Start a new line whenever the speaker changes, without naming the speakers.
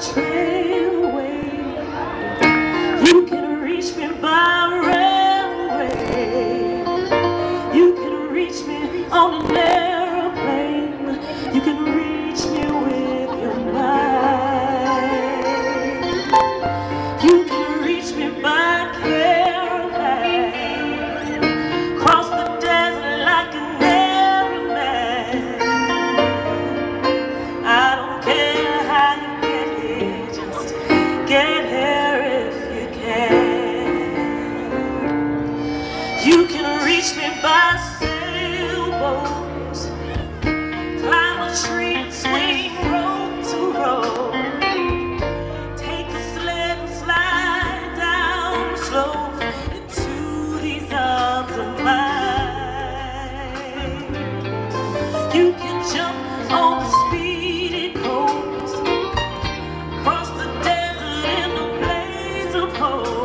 train. You can reach me by railway. You can reach me on the You can reach me by sailboat, climb a tree and swing rope to rope, take a sled and slide down the slope into these arms of mine. You can jump on the speedy coast, cross the desert in a blaze of hope.